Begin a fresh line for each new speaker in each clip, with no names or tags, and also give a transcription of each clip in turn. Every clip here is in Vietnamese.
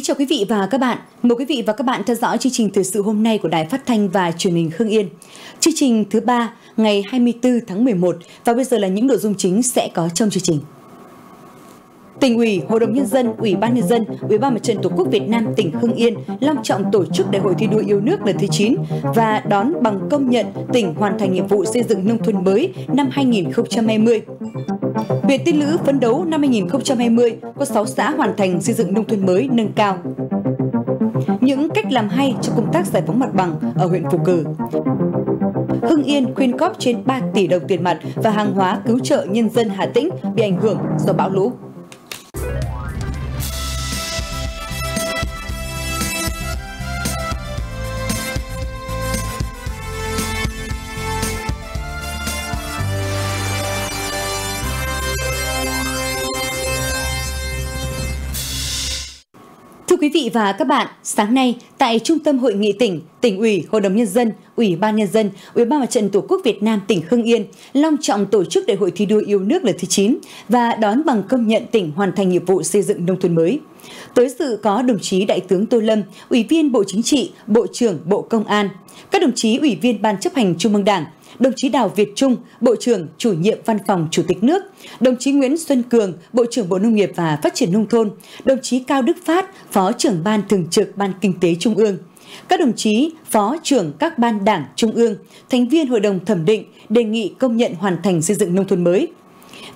Kính chào quý vị và các bạn. Mời quý vị và các bạn theo dõi chương trình thời sự hôm nay của Đài Phát thanh và Truyền hình Hưng Yên. Chương trình thứ ba, ngày 24 tháng 11 và bây giờ là những nội dung chính sẽ có trong chương trình. Tỉnh ủy, Hội đồng nhân dân, Ủy ban nhân dân, Ủy ban Mặt trận Tổ quốc Việt Nam tỉnh Hưng Yên long trọng tổ chức Đại hội thi đua yêu nước lần thứ 9 và đón bằng công nhận tỉnh hoàn thành nhiệm vụ xây dựng nông thôn mới năm 2020. Huyện Tiên Lữ phấn đấu năm 2020 có 6 xã hoàn thành xây dựng nông thôn mới nâng cao. Những cách làm hay cho công tác giải phóng mặt bằng ở huyện Phù Cử. Hưng Yên quyên góp trên 3 tỷ đồng tiền mặt và hàng hóa cứu trợ nhân dân Hà Tĩnh bị ảnh hưởng do bão lũ. Quý vị và các bạn, sáng nay tại Trung tâm Hội nghị tỉnh, tỉnh ủy, Hội đồng nhân dân, Ủy ban nhân dân, Ủy ban Mặt trận Tổ quốc Việt Nam tỉnh Hưng Yên long trọng tổ chức Đại hội thi đua yêu nước lần thứ 9 và đón bằng công nhận tỉnh hoàn thành nhiệm vụ xây dựng nông thôn mới. Tới sự có đồng chí Đại tướng Tô Lâm, Ủy viên Bộ Chính trị, Bộ trưởng Bộ Công an, các đồng chí Ủy viên Ban chấp hành Trung ương Đảng, đồng chí Đào Việt Trung, Bộ trưởng chủ nhiệm Văn phòng Chủ tịch nước, đồng chí Nguyễn Xuân Cường, Bộ trưởng Bộ Nông nghiệp và Phát triển Nông thôn, đồng chí Cao Đức Phát, Phó trưởng Ban Thường trực Ban Kinh tế Trung ương, các đồng chí Phó trưởng các ban đảng Trung ương, thành viên Hội đồng Thẩm định đề nghị công nhận hoàn thành xây dựng nông thôn mới,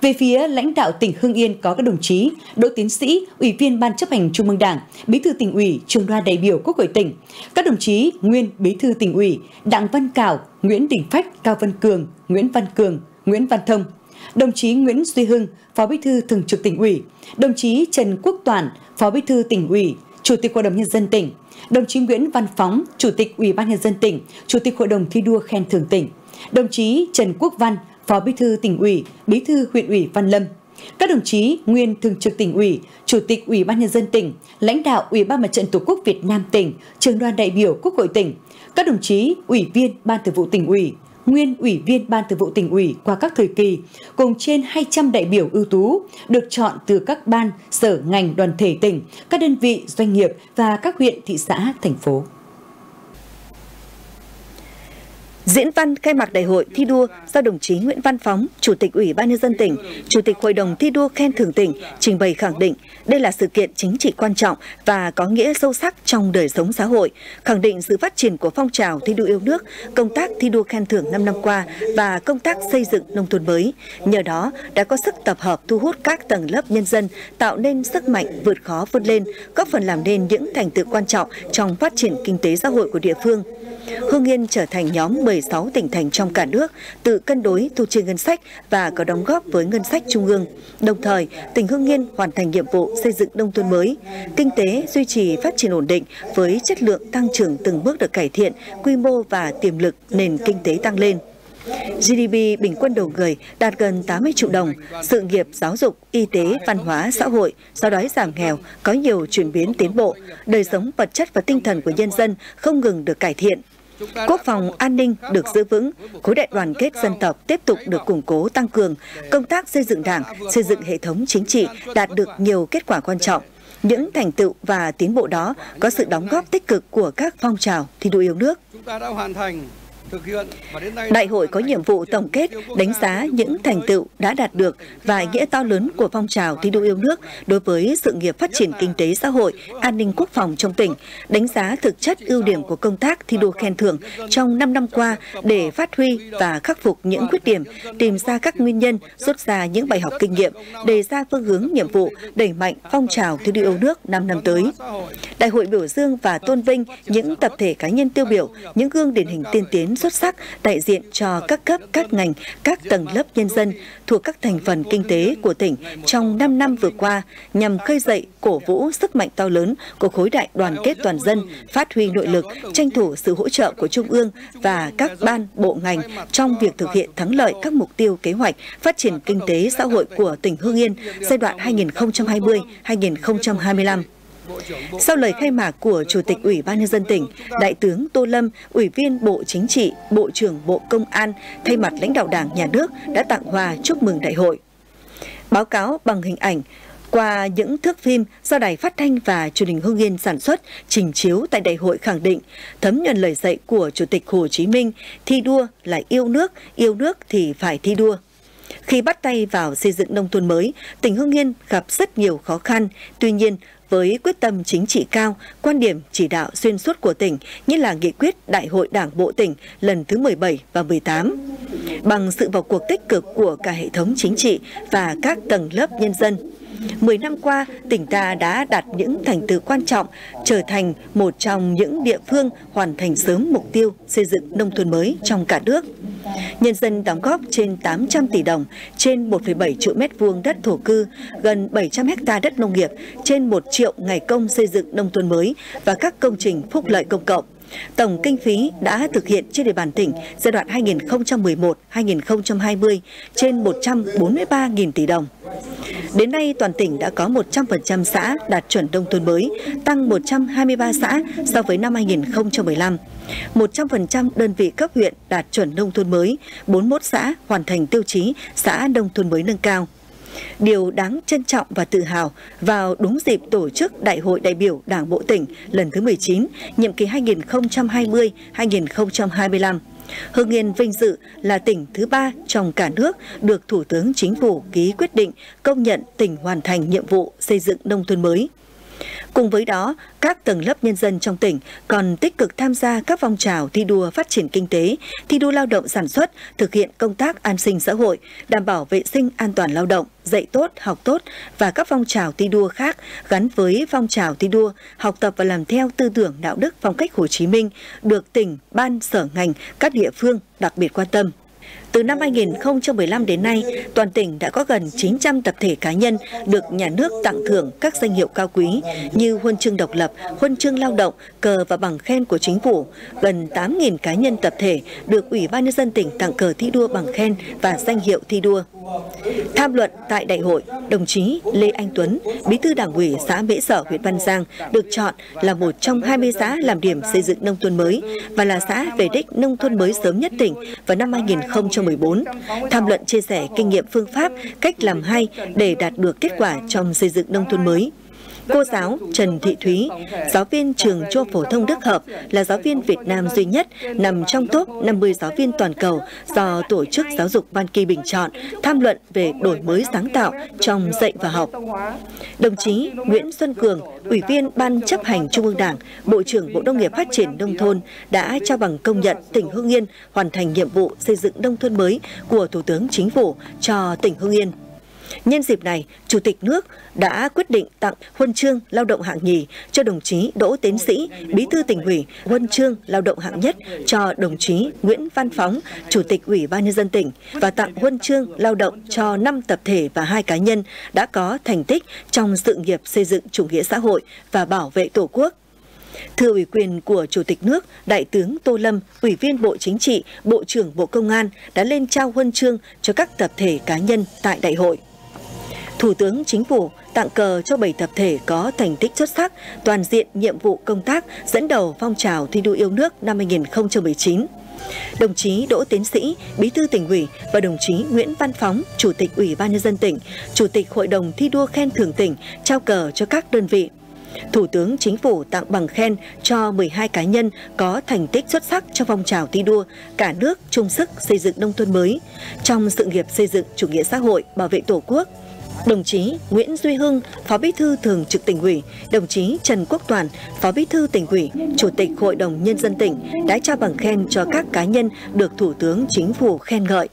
về phía lãnh đạo tỉnh Hưng Yên có các đồng chí Đỗ Tiến Sĩ, Ủy viên Ban chấp hành Trung ương Đảng, Bí thư tỉnh ủy, Trường đoàn đại biểu Quốc hội tỉnh, các đồng chí nguyên Bí thư tỉnh ủy, Đặng Văn Cảo, Nguyễn Đình Phách, Cao Văn Cường, Nguyễn Văn Cường, Nguyễn Văn Thông, đồng chí Nguyễn Duy Hưng, Phó Bí thư Thường trực tỉnh ủy, đồng chí Trần Quốc Toản, Phó Bí thư tỉnh ủy, Chủ tịch Hội đồng nhân dân tỉnh, đồng chí Nguyễn Văn Phóng, Chủ tịch Ủy ban nhân dân tỉnh, Chủ tịch Hội đồng thi đua khen thưởng tỉnh, đồng chí Trần Quốc Văn, Phó Bí thư tỉnh ủy, Bí thư huyện ủy Văn Lâm, các đồng chí nguyên thường trực tỉnh ủy, chủ tịch Ủy ban nhân dân tỉnh, lãnh đạo Ủy ban Mặt trận Tổ quốc Việt Nam tỉnh, trường đoàn đại biểu Quốc hội tỉnh, các đồng chí ủy viên Ban Thường vụ tỉnh ủy, nguyên ủy viên Ban Thường vụ tỉnh ủy qua các thời kỳ, cùng trên 200 đại biểu ưu tú được chọn từ các ban, sở, ngành, đoàn thể tỉnh, các đơn vị, doanh nghiệp và các huyện, thị xã, thành phố.
Diễn văn khai mạc đại hội thi đua do đồng chí Nguyễn Văn Phóng, Chủ tịch Ủy ban nhân dân tỉnh, Chủ tịch Hội đồng thi đua khen thưởng tỉnh trình bày khẳng định đây là sự kiện chính trị quan trọng và có nghĩa sâu sắc trong đời sống xã hội, khẳng định sự phát triển của phong trào thi đua yêu nước, công tác thi đua khen thưởng 5 năm qua và công tác xây dựng nông thôn mới. Nhờ đó đã có sức tập hợp thu hút các tầng lớp nhân dân, tạo nên sức mạnh vượt khó vươn lên, góp phần làm nên những thành tựu quan trọng trong phát triển kinh tế xã hội của địa phương. Hương Yên trở thành nhóm 16 tỉnh thành trong cả nước tự cân đối thu chi ngân sách và có đóng góp với ngân sách trung ương. Đồng thời, tỉnh Hương Yên hoàn thành nhiệm vụ xây dựng nông thôn mới, kinh tế duy trì phát triển ổn định với chất lượng tăng trưởng từng bước được cải thiện, quy mô và tiềm lực nền kinh tế tăng lên. GDP bình quân đầu người đạt gần 80 triệu đồng, sự nghiệp giáo dục, y tế, văn hóa, xã hội, xóa đói giảm nghèo có nhiều chuyển biến tiến bộ, đời sống vật chất và tinh thần của nhân dân không ngừng được cải thiện. Quốc phòng an ninh được giữ vững, khối đại đoàn kết dân tộc tiếp tục được củng cố tăng cường, công tác xây dựng đảng, xây dựng hệ thống chính trị đạt được nhiều kết quả quan trọng. Những thành tựu và tiến bộ đó có sự đóng góp tích cực của các phong trào thi đua yêu nước. Chúng ta đã hoàn thành Đại hội có nhiệm vụ tổng kết, đánh giá những thành tựu đã đạt được và ý nghĩa to lớn của phong trào thi đua yêu nước đối với sự nghiệp phát triển kinh tế xã hội, an ninh quốc phòng trong tỉnh, đánh giá thực chất ưu điểm của công tác thi đua khen thưởng trong 5 năm qua để phát huy và khắc phục những khuyết điểm, tìm ra các nguyên nhân, rút ra những bài học kinh nghiệm, đề ra phương hướng nhiệm vụ đẩy mạnh phong trào thi đua yêu nước 5 năm tới. Đại hội biểu dương và tôn vinh những tập thể cá nhân tiêu biểu, những gương điển hình tiên tiến xuất sắc đại diện cho các cấp, các ngành, các tầng lớp nhân dân thuộc các thành phần kinh tế của tỉnh trong 5 năm vừa qua nhằm khơi dậy, cổ vũ sức mạnh to lớn của khối đại đoàn kết toàn dân, phát huy nội lực, tranh thủ sự hỗ trợ của Trung ương và các ban, bộ ngành trong việc thực hiện thắng lợi các mục tiêu kế hoạch phát triển kinh tế xã hội của tỉnh Hương Yên giai đoạn 2020-2025. Sau lời khai mạc của Chủ tịch Ủy ban Nhân dân tỉnh, Đại tướng Tô Lâm, Ủy viên Bộ Chính trị, Bộ trưởng Bộ Công an, thay mặt lãnh đạo Đảng, Nhà nước đã tặng hoa chúc mừng đại hội. Báo cáo bằng hình ảnh Qua những thước phim do Đài Phát thanh và Truyền hình Hưng Yên sản xuất, trình chiếu tại đại hội khẳng định, thấm nhuần lời dạy của Chủ tịch Hồ Chí Minh, thi đua là yêu nước, yêu nước thì phải thi đua. Khi bắt tay vào xây dựng nông thôn mới, tỉnh Hưng Yên gặp rất nhiều khó khăn. Tuy nhiên, với quyết tâm chính trị cao, quan điểm chỉ đạo xuyên suốt của tỉnh như là nghị quyết Đại hội Đảng Bộ tỉnh lần thứ 17 và 18. Bằng sự vào cuộc tích cực của cả hệ thống chính trị và các tầng lớp nhân dân, 10 năm qua, tỉnh ta đã đạt những thành tựu quan trọng, trở thành một trong những địa phương hoàn thành sớm mục tiêu xây dựng nông thôn mới trong cả nước. Nhân dân đóng góp trên 800 tỷ đồng, trên 1,7 triệu mét vuông đất thổ cư, gần 700 hecta đất nông nghiệp, trên 1 triệu ngày công xây dựng nông thôn mới và các công trình phúc lợi công cộng. Tổng kinh phí đã thực hiện trên địa bàn tỉnh giai đoạn 2011-2020 trên 143.000 tỷ đồng. Đến nay, toàn tỉnh đã có 100% xã đạt chuẩn nông thôn mới, tăng 123 xã so với năm 2015. 100% đơn vị cấp huyện đạt chuẩn nông thôn mới, 41 xã hoàn thành tiêu chí xã nông thôn mới nâng cao. Điều đáng trân trọng và tự hào vào đúng dịp tổ chức Đại hội đại biểu Đảng Bộ tỉnh lần thứ 19, nhiệm kỳ 2020-2025. Hưng Yên vinh dự là tỉnh thứ ba trong cả nước được Thủ tướng Chính phủ ký quyết định công nhận tỉnh hoàn thành nhiệm vụ xây dựng nông thôn mới. Cùng với đó, các tầng lớp nhân dân trong tỉnh còn tích cực tham gia các phong trào thi đua phát triển kinh tế, thi đua lao động sản xuất, thực hiện công tác an sinh xã hội, đảm bảo vệ sinh an toàn lao động, dạy tốt, học tốt và các phong trào thi đua khác gắn với phong trào thi đua, học tập và làm theo tư tưởng đạo đức phong cách Hồ Chí Minh được tỉnh, ban, sở ngành, các địa phương đặc biệt quan tâm. Từ năm 2015 đến nay, toàn tỉnh đã có gần 900 tập thể cá nhân được nhà nước tặng thưởng các danh hiệu cao quý như huân chương độc lập, huân chương lao động, cờ và bằng khen của chính phủ. Gần 8.000 cá nhân tập thể được Ủy ban nhân dân tỉnh tặng cờ thi đua bằng khen và danh hiệu thi đua. Tham luận tại đại hội, đồng chí Lê Anh Tuấn, Bí thư Đảng ủy xã Mễ Sở, huyện Văn Giang được chọn là một trong 20 xã làm điểm xây dựng nông thôn mới và là xã về đích nông thôn mới sớm nhất tỉnh vào năm 2015. 2014. Tham luận chia sẻ kinh nghiệm phương pháp, cách làm hay để đạt được kết quả trong xây dựng nông thôn mới. Cô giáo Trần Thị Thúy, giáo viên trường Trung phổ thông Đức Hợp là giáo viên Việt Nam duy nhất nằm trong top 50 giáo viên toàn cầu do Tổ chức Giáo dục Ban Kỳ bình chọn tham luận về đổi mới sáng tạo trong dạy và học. Đồng chí Nguyễn Xuân Cường, Ủy viên Ban chấp hành Trung ương Đảng, Bộ trưởng Bộ Nông nghiệp Phát triển Nông thôn đã trao bằng công nhận tỉnh Hưng Yên hoàn thành nhiệm vụ xây dựng nông thôn mới của Thủ tướng Chính phủ cho tỉnh Hưng Yên. Nhân dịp này, Chủ tịch nước đã quyết định tặng huân chương lao động hạng nhì cho đồng chí Đỗ Tiến Sĩ, Bí thư tỉnh ủy, huân chương lao động hạng nhất cho đồng chí Nguyễn Văn Phóng, Chủ tịch Ủy ban nhân dân tỉnh và tặng huân chương lao động cho 5 tập thể và hai cá nhân đã có thành tích trong sự nghiệp xây dựng chủ nghĩa xã hội và bảo vệ Tổ quốc. Thưa ủy quyền của Chủ tịch nước, Đại tướng Tô Lâm, Ủy viên Bộ Chính trị, Bộ trưởng Bộ Công an đã lên trao huân chương cho các tập thể cá nhân tại đại hội. Thủ tướng Chính phủ tặng cờ cho 7 tập thể có thành tích xuất sắc, toàn diện nhiệm vụ công tác dẫn đầu phong trào thi đua yêu nước năm 2019. Đồng chí Đỗ Tiến Sĩ, Bí thư tỉnh ủy và đồng chí Nguyễn Văn Phóng, Chủ tịch Ủy ban nhân dân tỉnh, Chủ tịch Hội đồng thi đua khen thưởng tỉnh trao cờ cho các đơn vị. Thủ tướng Chính phủ tặng bằng khen cho 12 cá nhân có thành tích xuất sắc trong phong trào thi đua cả nước chung sức xây dựng nông thôn mới trong sự nghiệp xây dựng chủ nghĩa xã hội, bảo vệ Tổ quốc, Đồng chí Nguyễn Duy Hưng, Phó Bí thư Thường trực tỉnh ủy, đồng chí Trần Quốc Toàn, Phó Bí thư tỉnh ủy, Chủ tịch Hội đồng Nhân dân tỉnh đã trao bằng khen cho các cá nhân được Thủ tướng Chính phủ khen ngợi.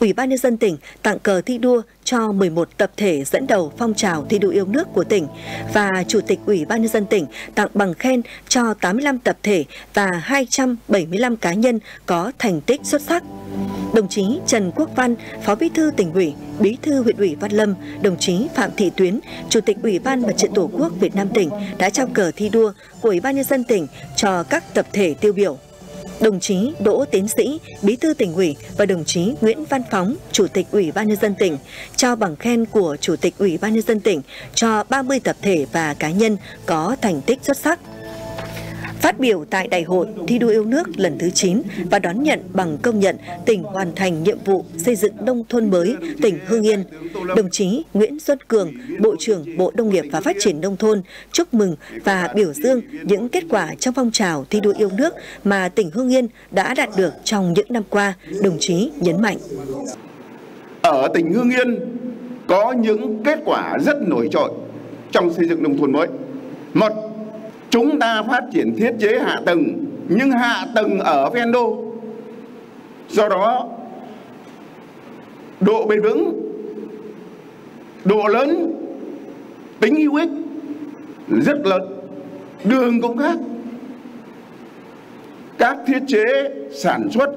Ủy ban nhân dân tỉnh tặng cờ thi đua cho 11 tập thể dẫn đầu phong trào thi đua yêu nước của tỉnh và Chủ tịch Ủy ban nhân dân tỉnh tặng bằng khen cho 85 tập thể và 275 cá nhân có thành tích xuất sắc. Đồng chí Trần Quốc Văn, Phó Bí thư tỉnh ủy, Bí thư huyện ủy Văn Lâm, đồng chí Phạm Thị Tuyến, Chủ tịch Ủy ban Mặt trận Tổ quốc Việt Nam tỉnh đã trao cờ thi đua của Ủy ban nhân dân tỉnh cho các tập thể tiêu biểu đồng chí Đỗ Tiến Sĩ, Bí thư tỉnh ủy và đồng chí Nguyễn Văn Phóng, Chủ tịch Ủy ban nhân dân tỉnh trao bằng khen của Chủ tịch Ủy ban nhân dân tỉnh cho 30 tập thể và cá nhân có thành tích xuất sắc. Phát biểu tại Đại hội thi đua yêu nước lần thứ 9 và đón nhận bằng công nhận tỉnh hoàn thành nhiệm vụ xây dựng nông thôn mới tỉnh Hưng Yên, đồng chí Nguyễn Xuân Cường, Bộ trưởng Bộ Nông nghiệp và Phát triển Nông thôn chúc mừng và biểu dương những kết quả trong phong trào thi đua yêu nước mà tỉnh Hưng Yên đã đạt được trong những năm qua, đồng chí nhấn mạnh.
Ở tỉnh Hưng Yên có những kết quả rất nổi trội trong xây dựng nông thôn mới. Một, chúng ta phát triển thiết chế hạ tầng, nhưng hạ tầng ở ven đô. Do đó, độ bền vững, độ lớn, tính hữu ích rất lớn, đường cũng khác. Các thiết chế sản xuất,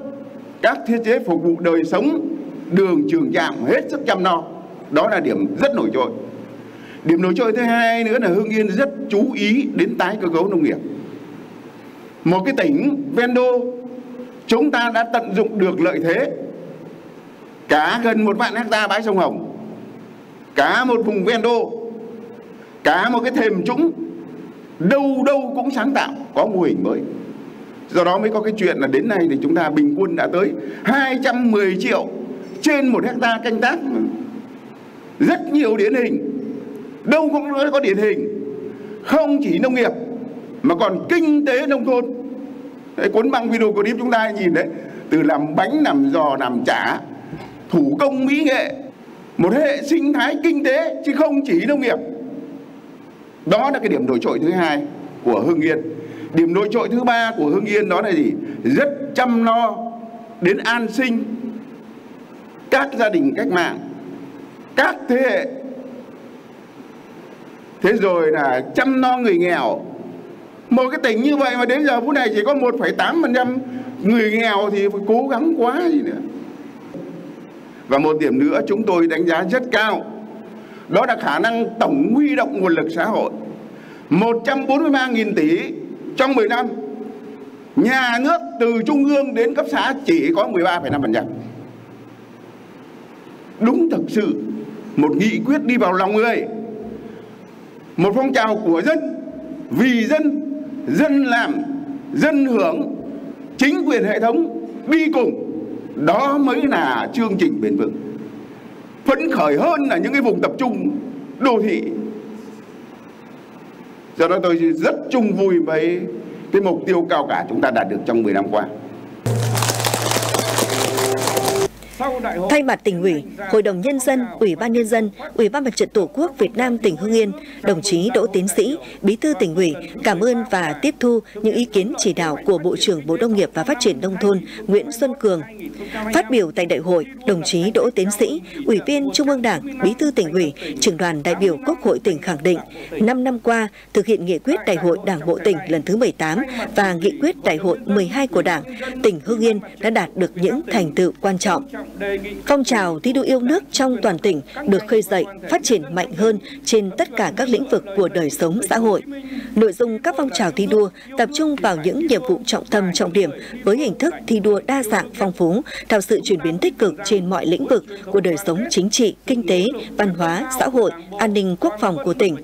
các thiết chế phục vụ đời sống, đường trường trạm hết sức chăm no đó là điểm rất nổi trội điểm nổi trội thứ hai nữa là hưng yên rất chú ý đến tái cơ cấu nông nghiệp. Một cái tỉnh ven đô, chúng ta đã tận dụng được lợi thế. Cả gần một vạn hecta bãi sông hồng, cả một vùng ven đô, cả một cái thềm trũng, đâu đâu cũng sáng tạo, có mô hình mới. Do đó mới có cái chuyện là đến nay thì chúng ta bình quân đã tới 210 triệu trên một hecta canh tác. Rất nhiều điển hình đâu cũng có điển hình. Không chỉ nông nghiệp mà còn kinh tế nông thôn. Đấy, cuốn băng video clip chúng ta nhìn đấy. Từ làm bánh làm giò làm chả thủ công mỹ nghệ. Một hệ sinh thái kinh tế chứ không chỉ nông nghiệp. Đó là cái điểm nổi trội thứ hai của hưng yên. Điểm nổi trội thứ ba của hưng yên đó là gì? Rất chăm lo đến an sinh các gia đình cách mạng các thế hệ thế rồi là chăm lo người nghèo. Một cái tỉnh như vậy mà đến giờ phút này chỉ có 1,8% người nghèo thì phải cố gắng quá gì nữa. Và một điểm nữa chúng tôi đánh giá rất cao đó là khả năng tổng huy động nguồn lực xã hội. 143.000 tỷ trong 10 năm nhà nước từ trung ương đến cấp xã chỉ có 13,5% đúng thực sự một nghị quyết đi vào lòng người một phong trào của dân, vì dân dân làm, dân hưởng, chính quyền hệ thống đi cùng. Đó mới là chương trình bền vững. Phấn khởi hơn là những cái vùng tập trung đô thị. Do đó tôi rất chung vui với cái mục tiêu cao cả chúng ta đạt được trong 10 năm qua.
Thay mặt tỉnh ủy, Hội đồng Nhân dân, Ủy ban Nhân dân, Ủy ban Mặt trận Tổ quốc Việt Nam tỉnh Hưng Yên, đồng chí Đỗ Tiến Sĩ, Bí thư tỉnh ủy, cảm ơn và tiếp thu những ý kiến chỉ đạo của Bộ trưởng Bộ Nông nghiệp và Phát triển Nông thôn Nguyễn Xuân Cường. Phát biểu tại đại hội, đồng chí Đỗ Tiến Sĩ, Ủy viên Trung ương Đảng, Bí thư tỉnh ủy, trưởng đoàn đại biểu Quốc hội tỉnh khẳng định, 5 năm qua, thực hiện nghị quyết Đại hội Đảng bộ tỉnh lần thứ 18 và nghị quyết Đại hội 12 của Đảng, tỉnh Hưng Yên đã đạt được những thành tựu quan trọng. Phong trào thi đua yêu nước trong toàn tỉnh được khơi dậy, phát triển mạnh hơn trên tất cả các lĩnh vực của đời sống xã hội. Nội dung các phong trào thi đua tập trung vào những nhiệm vụ trọng tâm trọng điểm với hình thức thi đua đa dạng phong phú, tạo sự chuyển biến tích cực trên mọi lĩnh vực của đời sống chính trị, kinh tế, văn hóa, xã hội, an ninh quốc phòng của tỉnh.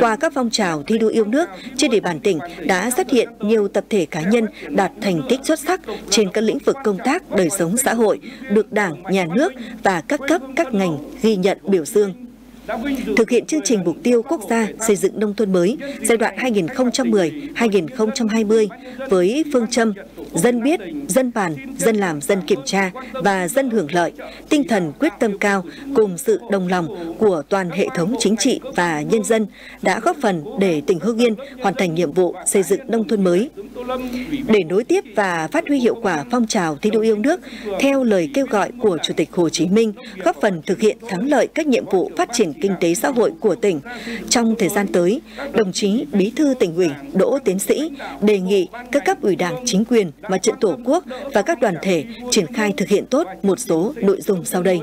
Qua các phong trào thi đua yêu nước, trên địa bàn tỉnh đã xuất hiện nhiều tập thể cá nhân đạt thành tích xuất sắc trên các lĩnh vực công tác đời sống xã hội, được Đảng, Nhà nước và các cấp các ngành ghi nhận biểu dương. Thực hiện chương trình mục tiêu quốc gia xây dựng nông thôn mới giai đoạn 2010-2020 với phương châm dân biết, dân bàn, dân làm, dân kiểm tra và dân hưởng lợi, tinh thần quyết tâm cao cùng sự đồng lòng của toàn hệ thống chính trị và nhân dân đã góp phần để tỉnh Hưng Yên hoàn thành nhiệm vụ xây dựng nông thôn mới. Để nối tiếp và phát huy hiệu quả phong trào thi đua yêu nước theo lời kêu gọi của Chủ tịch Hồ Chí Minh, góp phần thực hiện thắng lợi các nhiệm vụ phát triển kinh tế xã hội của tỉnh. Trong thời gian tới, đồng chí Bí thư tỉnh ủy Đỗ Tiến Sĩ đề nghị các cấp ủy đảng chính quyền, mặt trận tổ quốc và các đoàn thể triển khai thực hiện tốt một số nội dung sau đây.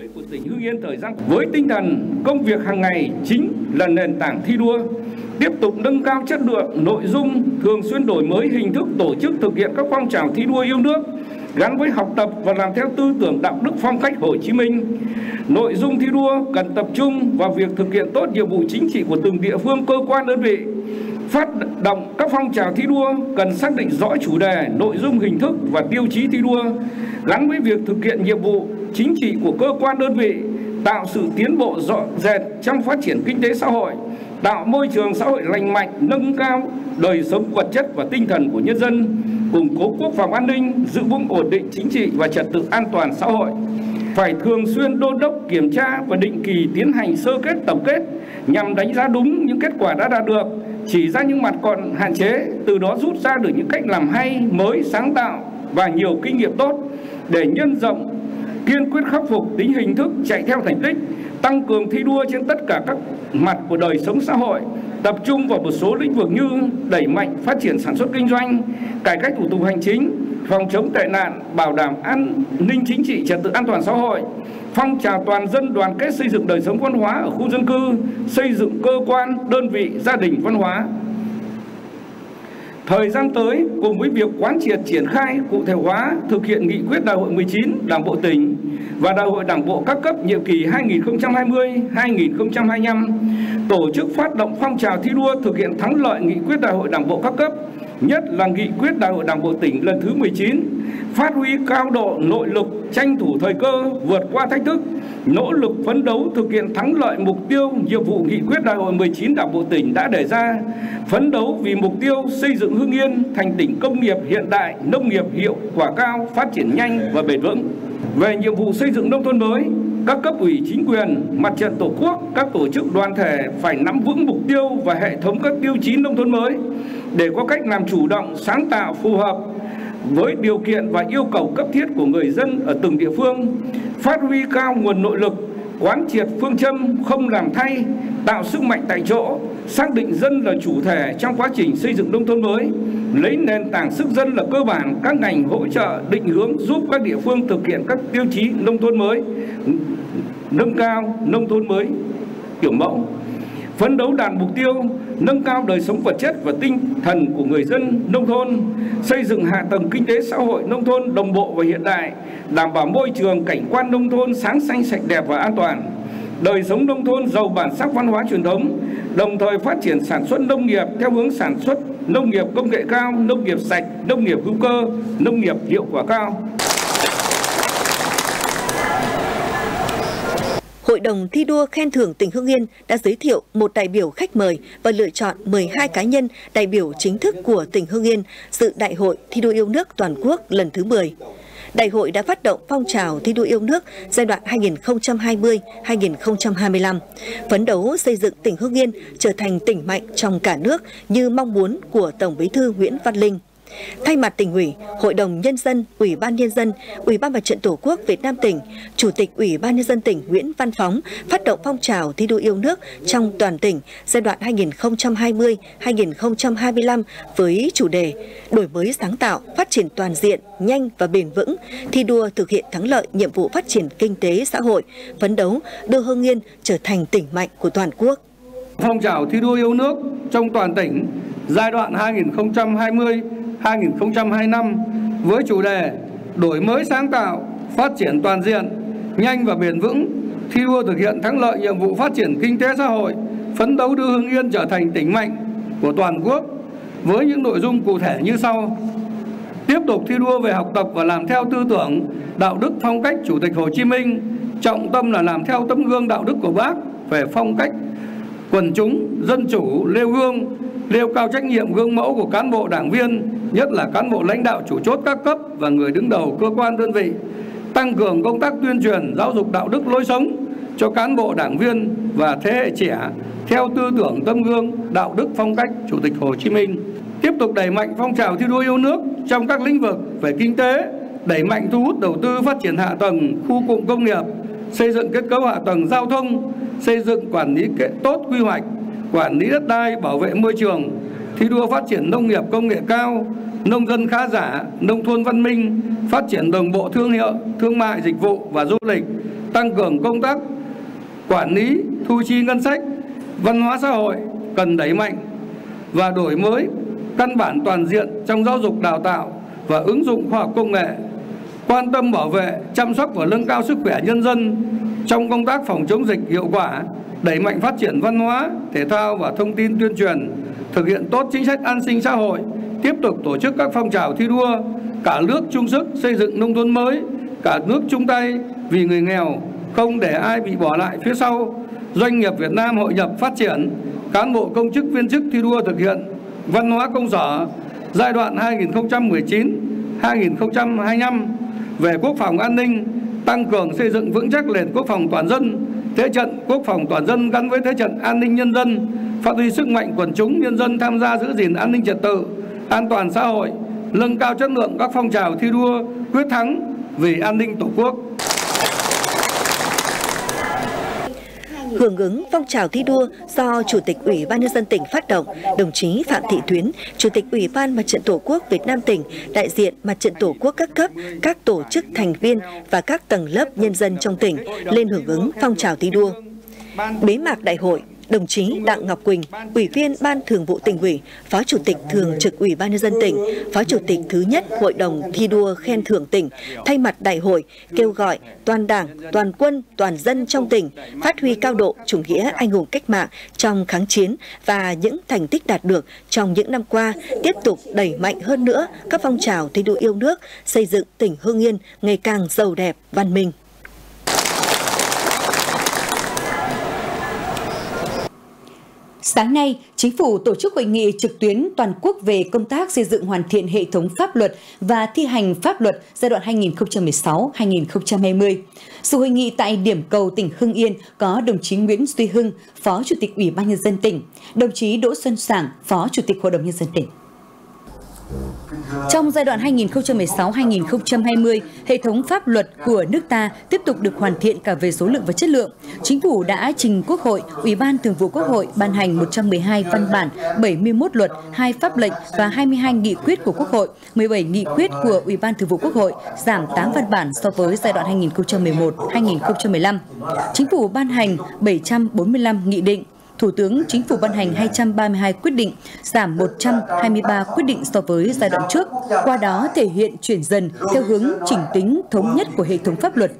Với tinh thần công việc hàng ngày chính là nền tảng thi đua, tiếp tục nâng cao chất lượng nội dung, thường xuyên đổi mới hình thức tổ chức thực hiện các phong trào thi đua yêu nước, gắn với học tập và làm theo tư tưởng đạo đức phong cách Hồ Chí Minh. Nội dung thi đua cần tập trung vào việc thực hiện tốt nhiệm vụ chính trị của từng địa phương cơ quan đơn vị, phát động các phong trào thi đua cần xác định rõ chủ đề, nội dung, hình thức và tiêu chí thi đua gắn với việc thực hiện nhiệm vụ chính trị của cơ quan đơn vị, tạo sự tiến bộ rõ rệt trong phát triển kinh tế xã hội, tạo môi trường xã hội lành mạnh, nâng cao đời sống vật chất và tinh thần của nhân dân, củng cố quốc phòng an ninh, giữ vững ổn định chính trị và trật tự an toàn xã hội. Phải thường xuyên đôn đốc kiểm tra và định kỳ tiến hành sơ kết tổng kết nhằm đánh giá đúng những kết quả đã đạt được, chỉ ra những mặt còn hạn chế, từ đó rút ra được những cách làm hay, mới, sáng tạo và nhiều kinh nghiệm tốt để nhân rộng kiên quyết khắc phục tính hình thức chạy theo thành tích, tăng cường thi đua trên tất cả các mặt của đời sống xã hội, tập trung vào một số lĩnh vực như đẩy mạnh phát triển sản xuất kinh doanh, cải cách thủ tục hành chính, phòng chống tệ nạn, bảo đảm an ninh chính trị, trật tự an toàn xã hội, phong trào toàn dân đoàn kết xây dựng đời sống văn hóa ở khu dân cư, xây dựng cơ quan, đơn vị, gia đình văn hóa. Thời gian tới, cùng với việc quán triệt triển khai cụ thể hóa thực hiện nghị quyết đại hội 19 Đảng bộ tỉnh và đại hội Đảng bộ các cấp nhiệm kỳ 2020-2025, tổ chức phát động phong trào thi đua thực hiện thắng lợi nghị quyết đại hội Đảng bộ các cấp nhất là nghị quyết đại hội đảng bộ tỉnh lần thứ 19, phát huy cao độ nội lực, tranh thủ thời cơ, vượt qua thách thức, nỗ lực phấn đấu thực hiện thắng lợi mục tiêu nhiệm vụ nghị quyết đại hội 19 đảng bộ tỉnh đã đề ra, phấn đấu vì mục tiêu xây dựng Hưng Yên thành tỉnh công nghiệp hiện đại, nông nghiệp hiệu quả cao, phát triển nhanh và bền vững. Về nhiệm vụ xây dựng nông thôn mới, các cấp ủy chính quyền, mặt trận tổ quốc, các tổ chức đoàn thể phải nắm vững mục tiêu và hệ thống các tiêu chí nông thôn mới để có cách làm chủ động, sáng tạo, phù hợp với điều kiện và yêu cầu cấp thiết của người dân ở từng địa phương, phát huy cao nguồn nội lực, quán triệt phương châm không làm thay, tạo sức mạnh tại chỗ, xác định dân là chủ thể trong quá trình xây dựng nông thôn mới, lấy nền tảng sức dân là cơ bản các ngành hỗ trợ định hướng giúp các địa phương thực hiện các tiêu chí nông thôn mới, nâng cao nông thôn mới kiểu mẫu phấn đấu đạt mục tiêu nâng cao đời sống vật chất và tinh thần của người dân nông thôn, xây dựng hạ tầng kinh tế xã hội nông thôn đồng bộ và hiện đại, đảm bảo môi trường cảnh quan nông thôn sáng xanh sạch đẹp và an toàn. Đời sống nông thôn giàu bản sắc văn hóa truyền thống, đồng thời phát triển sản xuất nông nghiệp theo hướng sản xuất nông nghiệp công nghệ cao, nông nghiệp sạch, nông nghiệp hữu cơ, nông nghiệp hiệu quả cao.
Hội đồng thi đua khen thưởng tỉnh Hưng Yên đã giới thiệu một đại biểu khách mời và lựa chọn 12 cá nhân đại biểu chính thức của tỉnh Hưng Yên dự Đại hội thi đua yêu nước toàn quốc lần thứ 10. Đại hội đã phát động phong trào thi đua yêu nước giai đoạn 2020-2025, phấn đấu xây dựng tỉnh Hưng Yên trở thành tỉnh mạnh trong cả nước như mong muốn của Tổng Bí thư Nguyễn Văn Linh. Thay mặt tỉnh ủy, Hội đồng Nhân dân, Ủy ban Nhân dân, Ủy ban Mặt trận Tổ quốc Việt Nam tỉnh, Chủ tịch Ủy ban Nhân dân tỉnh Nguyễn Văn Phóng phát động phong trào thi đua yêu nước trong toàn tỉnh giai đoạn 2020-2025 với chủ đề đổi mới sáng tạo, phát triển toàn diện, nhanh và bền vững, thi đua thực hiện thắng lợi nhiệm vụ phát triển kinh tế xã hội, phấn đấu đưa Hưng Yên trở thành tỉnh mạnh của toàn quốc.
Phong trào thi đua yêu nước trong toàn tỉnh giai đoạn 2020 2025 với chủ đề đổi mới sáng tạo, phát triển toàn diện, nhanh và bền vững, thi đua thực hiện thắng lợi nhiệm vụ phát triển kinh tế xã hội, phấn đấu đưa Hưng Yên trở thành tỉnh mạnh của toàn quốc với những nội dung cụ thể như sau. Tiếp tục thi đua về học tập và làm theo tư tưởng, đạo đức phong cách Chủ tịch Hồ Chí Minh, trọng tâm là làm theo tấm gương đạo đức của Bác về phong cách quần chúng, dân chủ, nêu gương, nêu cao trách nhiệm gương mẫu của cán bộ đảng viên, nhất là cán bộ lãnh đạo chủ chốt các cấp và người đứng đầu cơ quan đơn vị, tăng cường công tác tuyên truyền giáo dục đạo đức lối sống cho cán bộ đảng viên và thế hệ trẻ theo tư tưởng tâm gương đạo đức phong cách Chủ tịch Hồ Chí Minh. Tiếp tục đẩy mạnh phong trào thi đua yêu nước trong các lĩnh vực về kinh tế, đẩy mạnh thu hút đầu tư phát triển hạ tầng, khu cụm công nghiệp, xây dựng kết cấu hạ tầng giao thông, xây dựng quản lý tốt quy hoạch, quản lý đất đai, bảo vệ môi trường, thi đua phát triển nông nghiệp công nghệ cao, nông dân khá giả, nông thôn văn minh, phát triển đồng bộ thương hiệu, thương mại dịch vụ và du lịch, tăng cường công tác quản lý, thu chi ngân sách, văn hóa xã hội cần đẩy mạnh và đổi mới căn bản toàn diện trong giáo dục đào tạo và ứng dụng khoa học công nghệ, quan tâm bảo vệ, chăm sóc và nâng cao sức khỏe nhân dân trong công tác phòng chống dịch hiệu quả, đẩy mạnh phát triển văn hóa, thể thao và thông tin tuyên truyền, thực hiện tốt chính sách an sinh xã hội, tiếp tục tổ chức các phong trào thi đua, cả nước chung sức xây dựng nông thôn mới, cả nước chung tay vì người nghèo, không để ai bị bỏ lại phía sau. Doanh nghiệp Việt Nam hội nhập phát triển, cán bộ công chức viên chức thi đua thực hiện văn hóa công sở giai đoạn 2019-2025 về quốc phòng an ninh, tăng cường xây dựng vững chắc nền quốc phòng toàn dân, thế trận quốc phòng toàn dân gắn với thế trận an ninh nhân dân, phát huy sức mạnh quần chúng nhân dân tham gia giữ gìn an ninh trật tự, an toàn xã hội, nâng cao chất lượng các phong trào thi đua quyết thắng vì an ninh Tổ quốc.
Hưởng ứng phong trào thi đua do Chủ tịch Ủy ban Nhân dân tỉnh phát động, đồng chí Phạm Thị Tuyến, Chủ tịch Ủy ban Mặt trận Tổ quốc Việt Nam tỉnh, đại diện Mặt trận Tổ quốc các cấp, các tổ chức thành viên và các tầng lớp nhân dân trong tỉnh lên hưởng ứng phong trào thi đua. Bế mạc đại hội, đồng chí Đặng Ngọc Quỳnh, Ủy viên Ban Thường vụ tỉnh ủy, Phó Chủ tịch Thường trực Ủy ban nhân dân tỉnh, Phó Chủ tịch thứ nhất Hội đồng thi đua khen thưởng tỉnh, thay mặt đại hội kêu gọi toàn Đảng, toàn quân, toàn dân trong tỉnh phát huy cao độ chủ nghĩa anh hùng cách mạng trong kháng chiến và những thành tích đạt được trong những năm qua, tiếp tục đẩy mạnh hơn nữa các phong trào thi đua yêu nước, xây dựng tỉnh Hưng Yên ngày càng giàu đẹp, văn minh.
Sáng nay, Chính phủ tổ chức hội nghị trực tuyến toàn quốc về công tác xây dựng hoàn thiện hệ thống pháp luật và thi hành pháp luật giai đoạn 2016-2020. Sự hội nghị tại điểm cầu tỉnh Hưng Yên có đồng chí Nguyễn Duy Hưng, Phó Chủ tịch Ủy ban Nhân dân tỉnh, đồng chí Đỗ Xuân Sảng, Phó Chủ tịch Hội đồng Nhân dân tỉnh. Trong giai đoạn 2016-2020, hệ thống pháp luật của nước ta tiếp tục được hoàn thiện cả về số lượng và chất lượng. Chính phủ đã trình Quốc hội, Ủy ban Thường vụ Quốc hội ban hành 112 văn bản, 71 luật, 2 pháp lệnh và 22 nghị quyết của Quốc hội, 17 nghị quyết của Ủy ban Thường vụ Quốc hội, giảm 8 văn bản so với giai đoạn 2011-2015. Chính phủ ban hành 745 nghị định, Thủ tướng Chính phủ ban hành 232 quyết định, giảm 123 quyết định so với giai đoạn trước, qua đó thể hiện chuyển dần theo hướng chỉnh tính thống nhất của hệ thống pháp luật.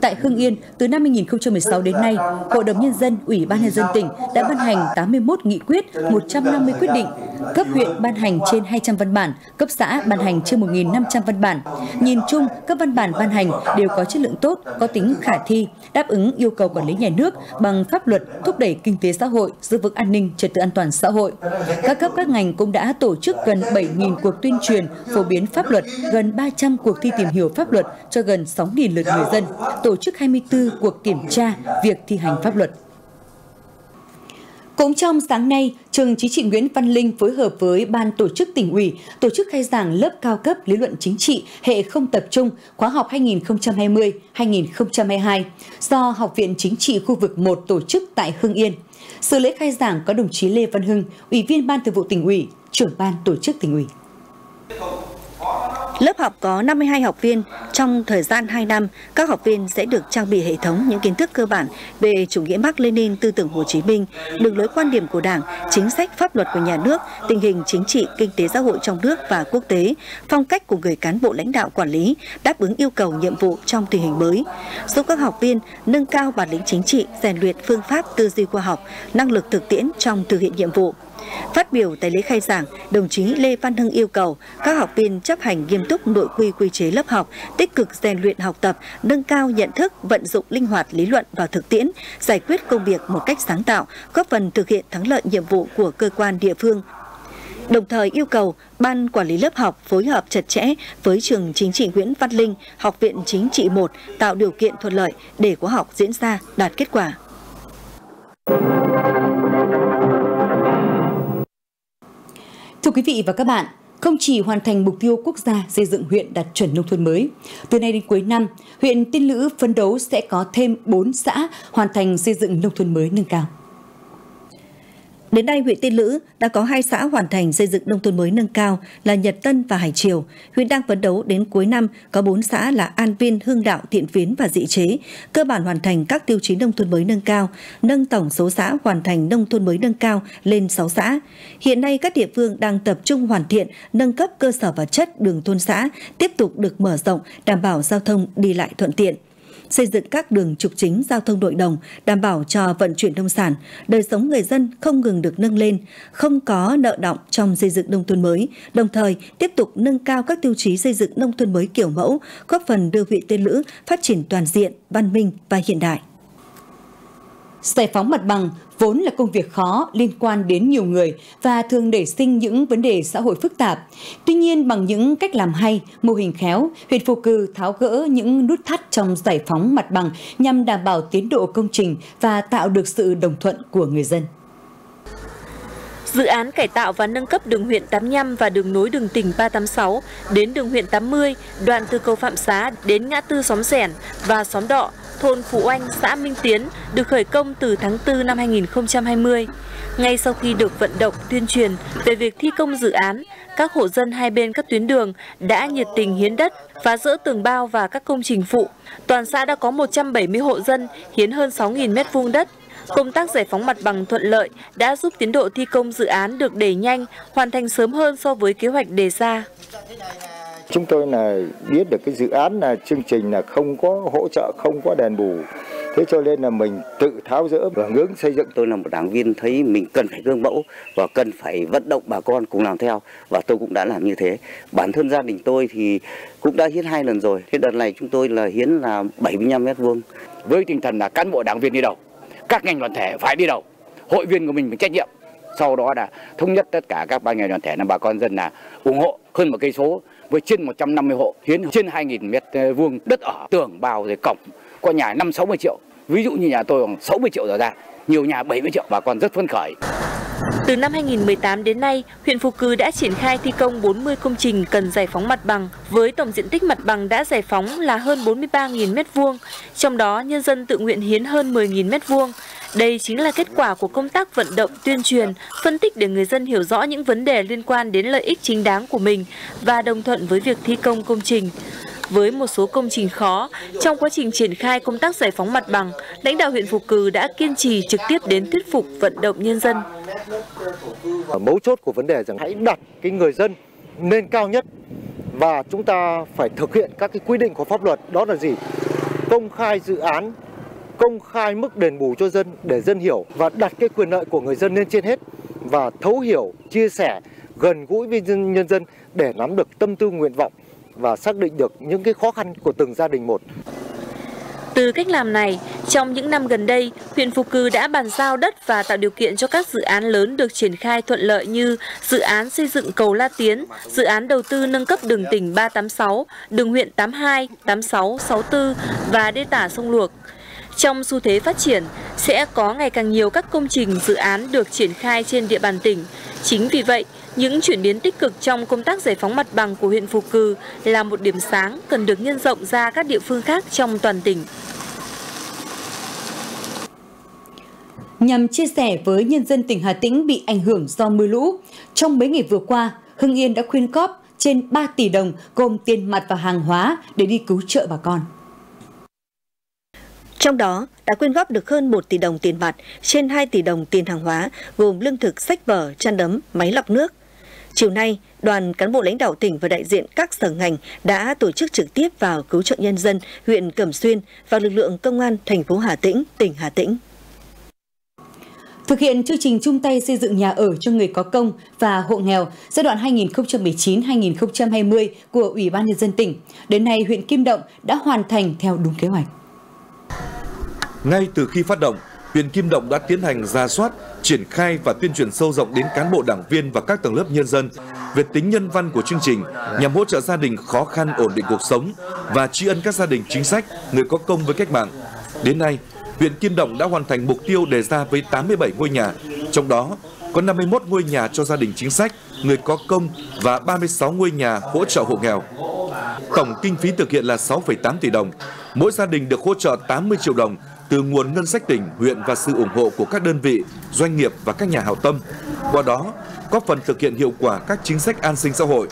Tại Hưng Yên, từ năm 2016 đến nay, Hội đồng Nhân dân, Ủy ban Nhân dân tỉnh đã ban hành 81 nghị quyết, 150 quyết định, cấp huyện ban hành trên 200 văn bản, cấp xã ban hành trên 1.500 văn bản. Nhìn chung, các văn bản ban hành đều có chất lượng tốt, có tính khả thi, đáp ứng yêu cầu quản lý nhà nước bằng pháp luật, thúc đẩy kinh tế xã hội, giữ vững an ninh, trật tự an toàn xã hội. Các cấp các ngành cũng đã tổ chức gần 7.000 cuộc tuyên truyền, phổ biến pháp luật, gần 300 cuộc thi tìm hiểu pháp luật cho gần 6.000 lượt người dân, tổ chức 24 cuộc kiểm tra việc thi hành pháp luật. Cũng trong sáng nay, trường chính trị Nguyễn Văn Linh phối hợp với Ban tổ chức tỉnh ủy tổ chức khai giảng lớp cao cấp lý luận chính trị hệ không tập trung khóa học 2020-2022 do Học viện Chính trị khu vực 1 tổ chức tại Hưng Yên. Sự lễ khai giảng có đồng chí Lê Văn Hưng, Ủy viên Ban Thường vụ tỉnh ủy, trưởng ban tổ chức tỉnh ủy.
Lớp học có 52 học viên. Trong thời gian 2 năm, các học viên sẽ được trang bị hệ thống những kiến thức cơ bản về chủ nghĩa Mark Lenin, tư tưởng Hồ Chí Minh, đường lối quan điểm của Đảng, chính sách pháp luật của nhà nước, tình hình chính trị, kinh tế xã hội trong nước và quốc tế, phong cách của người cán bộ lãnh đạo quản lý, đáp ứng yêu cầu nhiệm vụ trong tình hình mới, giúp các học viên nâng cao bản lĩnh chính trị, rèn luyện phương pháp tư duy khoa học, năng lực thực tiễn trong thực hiện nhiệm vụ. Phát biểu tại lễ khai giảng, đồng chí Lê Văn Hưng yêu cầu các học viên chấp hành nghiêm túc nội quy quy chế lớp học, tích cực rèn luyện học tập, nâng cao nhận thức, vận dụng linh hoạt lý luận vào thực tiễn, giải quyết công việc một cách sáng tạo, góp phần thực hiện thắng lợi nhiệm vụ của cơ quan địa phương, đồng thời yêu cầu Ban Quản lý lớp học phối hợp chặt chẽ với trường chính trị Nguyễn Văn Linh, Học viện Chính trị 1 tạo điều kiện thuận lợi để khóa học diễn ra đạt kết quả.
Thưa quý vị và các bạn, không chỉ hoàn thành mục tiêu quốc gia xây dựng huyện đạt chuẩn nông thôn mới, từ nay đến cuối năm, huyện Tiên Lữ phấn đấu sẽ có thêm 4 xã hoàn thành xây dựng nông thôn mới nâng cao.
Đến nay, huyện Tiên Lữ đã có hai xã hoàn thành xây dựng nông thôn mới nâng cao là Nhật Tân và Hải Triều. Huyện đang phấn đấu đến cuối năm có 4 xã là An Viên, Hương Đạo, Thiện Phiến và Dị Chế, cơ bản hoàn thành các tiêu chí nông thôn mới nâng cao, nâng tổng số xã hoàn thành nông thôn mới nâng cao lên 6 xã. Hiện nay, các địa phương đang tập trung hoàn thiện, nâng cấp cơ sở vật chất đường thôn xã, tiếp tục được mở rộng, đảm bảo giao thông đi lại thuận tiện xây dựng các đường trục chính giao thông nội đồng, đảm bảo cho vận chuyển nông sản, đời sống người dân không ngừng được nâng lên, không có nợ động trong xây dựng nông thôn mới, đồng thời tiếp tục nâng cao các tiêu chí xây dựng nông thôn mới kiểu mẫu, góp phần đưa huyện Tiên Lữ phát triển toàn diện, văn minh và hiện đại.
Giải phóng mặt bằng vốn là công việc khó liên quan đến nhiều người và thường để sinh những vấn đề xã hội phức tạp. Tuy nhiên bằng những cách làm hay, mô hình khéo, huyện Phù Cử tháo gỡ những nút thắt trong giải phóng mặt bằng nhằm đảm bảo tiến độ công trình và tạo được sự đồng thuận của người dân.
Dự án cải tạo và nâng cấp đường huyện 85 và đường nối đường tỉnh 386 đến đường huyện 80, đoạn từ cầu Phạm Xá đến ngã tư xóm Sẻn và xóm Đọ thôn Phú Anh, xã Minh Tiến được khởi công từ tháng 4 năm 2020. Ngay sau khi được vận động tuyên truyền về việc thi công dự án, các hộ dân hai bên các tuyến đường đã nhiệt tình hiến đất, phá rỡ tường bao và các công trình phụ. Toàn xã đã có 170 hộ dân hiến hơn 6.000 m2 đất. Công tác giải phóng mặt bằng thuận lợi đã giúp tiến độ thi công dự án được đẩy nhanh, hoàn thành sớm hơn so với kế hoạch đề ra.
Chúng tôi là biết được cái dự án là chương trình là không có hỗ trợ, không có đền bù. Thế cho nên là mình tự tháo rỡ và hướng xây dựng.
Tôi là một đảng viên thấy mình cần phải gương mẫu và cần phải vận động bà con cùng làm theo và tôi cũng đã làm như thế. Bản thân gia đình tôi thì cũng đã hiến hai lần rồi. Thế đợt này chúng tôi là hiến là 75 mét vuông.
Với tinh thần là cán bộ đảng viên đi đầu, các ngành đoàn thể phải đi đầu, hội viên của mình phải trách nhiệm. Sau đó là thống nhất tất cả các ban ngành đoàn thể là bà con dân là ủng hộ hơn một cây số với trên 150 hộ, hiến trên 2.000 mét ờ, vuông đất ở, tường, bao rồi cổng có nhà 5 60 triệu. Ví dụ như nhà tôi khoảng 60 triệu rồi ra, nhiều nhà 70 triệu, bà con rất phấn khởi
từ năm 2018 đến nay, huyện Phú Cư đã triển khai thi công 40 công trình cần giải phóng mặt bằng, với tổng diện tích mặt bằng đã giải phóng là hơn 43.000 m2, trong đó nhân dân tự nguyện hiến hơn 10.000 m2. Đây chính là kết quả của công tác vận động tuyên truyền, phân tích để người dân hiểu rõ những vấn đề liên quan đến lợi ích chính đáng của mình và đồng thuận với việc thi công công trình. Với một số công trình khó, trong quá trình triển khai công tác giải phóng mặt bằng, lãnh đạo huyện phù Cử đã kiên trì trực tiếp đến thuyết phục vận động nhân dân.
Mấu chốt của vấn đề rằng hãy đặt cái người dân lên cao nhất và chúng ta phải thực hiện các cái quy định của pháp luật đó là gì? Công khai dự án, công khai mức đền bù cho dân để dân hiểu và đặt cái quyền lợi của người dân lên trên hết và thấu hiểu, chia sẻ, gần gũi với nhân dân để nắm được tâm tư nguyện vọng và xác định được những cái khó khăn của từng gia đình một.
Từ cách làm này, trong những năm gần đây, huyện Phú Cư đã bàn giao đất và tạo điều kiện cho các dự án lớn được triển khai thuận lợi như dự án xây dựng cầu La Tiến, dự án đầu tư nâng cấp đường tỉnh 386, đường huyện 82, 86, 64 và đê tả sông Luộc. Trong xu thế phát triển, sẽ có ngày càng nhiều các công trình dự án được triển khai trên địa bàn tỉnh. Chính vì vậy, những chuyển biến tích cực trong công tác giải phóng mặt bằng của huyện Phù Cử là một điểm sáng cần được nhân rộng ra các địa phương khác trong toàn tỉnh.
Nhằm chia sẻ với nhân dân tỉnh Hà Tĩnh bị ảnh hưởng do mưa lũ, trong mấy ngày vừa qua, Hưng Yên đã quyên góp trên 3 tỷ đồng gồm tiền mặt và hàng hóa để đi cứu trợ bà con.
Trong đó đã quyên góp được hơn 1 tỷ đồng tiền mặt, trên 2 tỷ đồng tiền hàng hóa gồm lương thực, sách vở, chăn đấm, máy lọc nước. Chiều nay, đoàn cán bộ lãnh đạo tỉnh và đại diện các sở ngành đã tổ chức trực tiếp vào cứu trợ nhân dân huyện Cẩm Xuyên và lực lượng công an thành phố Hà Tĩnh, tỉnh Hà Tĩnh.
Thực hiện chương trình chung tay xây dựng nhà ở cho người có công và hộ nghèo giai đoạn 2019-2020 của Ủy ban Nhân dân tỉnh, đến nay huyện Kim Động đã hoàn thành theo đúng kế hoạch.
Ngay từ khi phát động, huyện Kim Động đã tiến hành ra soát, triển khai và tuyên truyền sâu rộng đến cán bộ đảng viên và các tầng lớp nhân dân về tính nhân văn của chương trình nhằm hỗ trợ gia đình khó khăn ổn định cuộc sống và tri ân các gia đình chính sách, người có công với cách mạng. Đến nay, huyện Kim Động đã hoàn thành mục tiêu đề ra với 87 ngôi nhà, trong đó có 51 ngôi nhà cho gia đình chính sách, người có công và 36 ngôi nhà hỗ trợ hộ nghèo. Tổng kinh phí thực hiện là 6,8 tỷ đồng, mỗi gia đình được hỗ trợ 80 triệu đồng từ nguồn ngân sách tỉnh, huyện và sự ủng hộ của các đơn vị, doanh nghiệp và các nhà hảo tâm. Qua đó, góp phần thực hiện hiệu quả các chính sách an sinh xã hội,